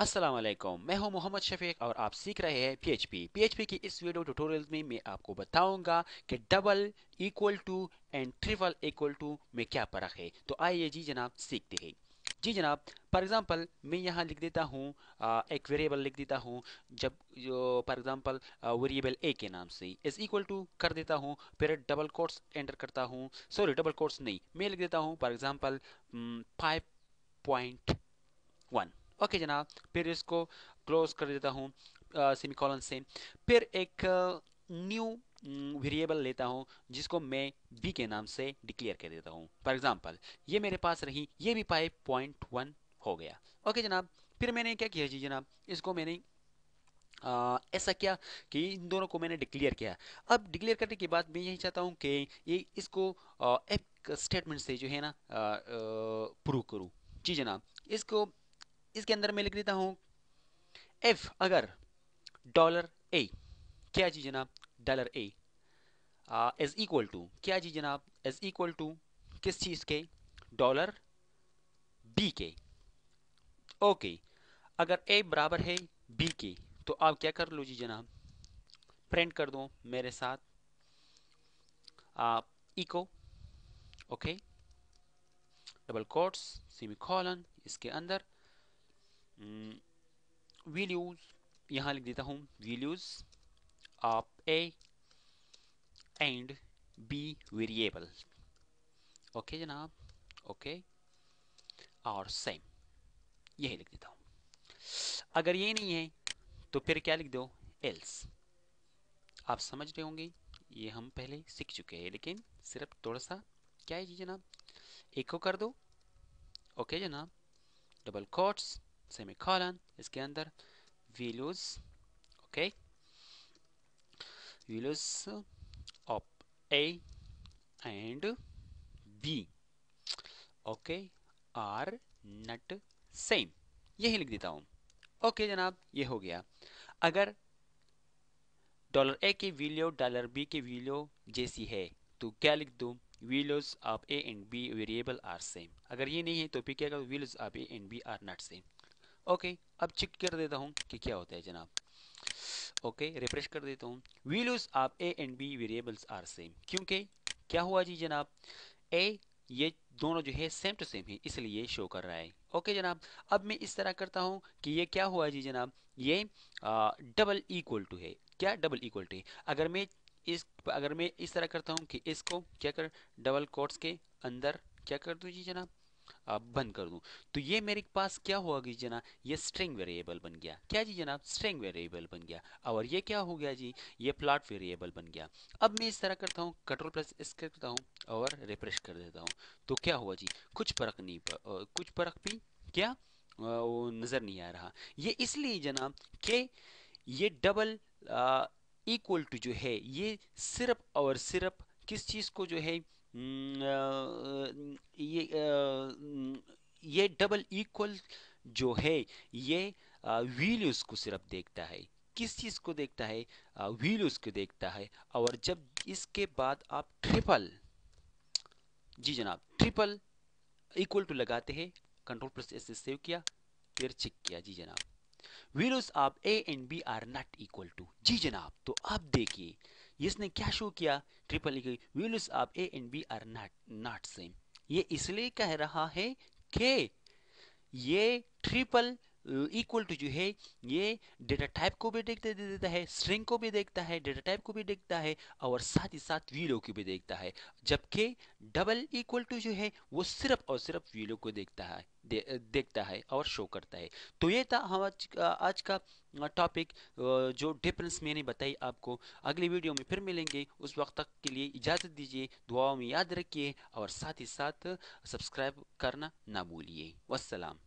अस्सलाम वालेकुम मैं हूँ मोहम्मद शफीक और आप सीख रहे हैं PHP PHP की इस वीडियो ट्यूटोरियल में मैं आपको बताऊँगा कि double equal to and triple equal to में क्या फ़र्क है। तो आइए जी जनाब सीखते हैं। जी जनाब फॉर एग्जांपल मैं यहाँ लिख देता हूँ एक वेरिएबल लिख देता हूँ, जब जो फॉर एग्जांपल वेरिएबल ए के नाम से इज़ इक्वल टू कर देता हूँ, फिर डबल कोट्स एंटर करता हूँ। सॉरी डबल कोट्स नहीं। मैं लिख देता हूँ for example five point one okay जनाब, फिर इसको क्लोज कर देता हूँ सेमिकॉलन से। फिर एक न्यू वेरिएबल लेता हूँ, जिसको मैं बी के नाम से डिक्लेयर कर देता हूँ। फॉर एग्जांपल ये मेरे पास रही, ये भी फाइव पॉइंट वन हो गया। ओके जनाब, फिर मैंने क्या किया जी जनाब, इसको मैंने ऐसा किया कि इन दोनों को मैंने डिक्लेयर किया। अब डिक्लेयर करने के बाद मैं यही चाहता हूँ कि ये इसको एक स्टेटमेंट से जो है ना प्रूव करूँ। जी जनाब, इसको इसके अंदर मैं लिख देता हूँ एफ़ अगर डॉलर ए क्या जी जनाब? Dollar A is equal to क्या जी जनाब? इज़ इक्वल टू किस चीज़ के? डॉलर बी के। ओके अगर ए बराबर है बी के तो आप क्या कर लो जी जनाब? प्रिंट कर दो मेरे साथ। आप echo okay double quotes semicolon इसके अंदर। वैल्यूज़ hmm, यहाँ लिख देता हूँ values of A and B variable okay जनाब? ओके और सेम यही लिख देता हूँ। अगर ये नहीं है तो फिर क्या लिख दो? एल्स आप समझ रहे होंगे ये हम पहले सीख चुके हैं लेकिन सिर्फ़ थोड़ा सा क्या है जी जनाब? एक कर दो। ओके जनाब? डबल कोट्स सेमीकोलन इसके अंदर values okay values of a and b okay are not same यही लिख देता हूँ। ओके okay, जनाब ये हो गया। अगर डॉलर ए की वैल्यू डॉलर बी की वैल्यू जैसी है तो क्या लिख दो? Values of a and b variable are same. अगर ये नहीं है तो फिर क्या करो? Values of a and b are not same. Okay अब चेक कर देता हूँ कि क्या होता है जनाब। ओके रिफ्रेश कर देता हूँ। Values of A and B variables are same क्योंकि क्या हुआ जी जनाब? ए ये दोनों जो है सेम टू सेम है, इसलिए शो कर रहा है। ओके जनाब, अब मैं इस तरह करता हूँ कि ये क्या हुआ जी जनाब? ये डबल इक्वल टू है। क्या डबल इक्वल टू है? अगर मैं इस, अगर मैं इस तरह करता हूँ कि इसको क्या कर डबल कोट्स के अंदर क्या कर दूँ जी जनाब? बंद कर दूँ। तो ये मेरे पास क्या हुआ जी जना? ये स्ट्रिंग वेरिएबल बन गया। क्या जी जनाब? स्ट्रिंग वेरिएबल बन गया। और ये क्या हो गया जी? ये प्लॉट वेरिएबल बन गया। अब मैं इस तरह करता हूँ कंट्रोल प्लस इस करता हूँ और रिफ्रेश कर देता हूँ। तो क्या हुआ जी? कुछ फ़र्क नहीं कुछ फ़र्क भी क्या? वो नज़र नहीं आ रहा। ये इसलिए जनाब कि ये डबल इक्वल टू जो है, ये सिर्फ़ और सिर्फ़ किस चीज़ को जो है ये ये डबल इक्वल जो है, ये वैल्यूज़ को सिर्फ़ देखता है। किस चीज़ को देखता है? वैल्यूज़ को देखता है। और जब इसके बाद आप ट्रिपल जी जनाब ट्रिपल इक्वल टू लगाते हैं कंट्रोल प्लस एस सेव किया, फिर चेक किया, जी जनाब। वैल्यूज़ आप A and B are not equal to जी जनाब तो आप देखिए इसने क्या शो किया? Triple E values of A and B are not not same ये इसलिए कह रहा है कि ये ट्रिपल इक्वल टू जो है ये डेटा टाइप को भी देखते दे देता है स्ट्रिंग को भी देखता है डेटा टाइप को भी देखता है और साथ ही साथ वीडियो को भी देखता है जबकि डबल इक्वल टू जो है वो सिर्फ़ और सिर्फ़ वीडियो को देखता है दे, देखता है और शो करता है। तो ये था हम आज, आज का टॉपिक जो डिफरेंस मैंने बताई आपको। अगली वीडियो में फिर मिलेंगे। उस वक्त तक के लिए इजाज़त दीजिए दुआओं में याद रखिए और साथ ही साथ सब्सक्राइब करना ना भूलिए। वसलाम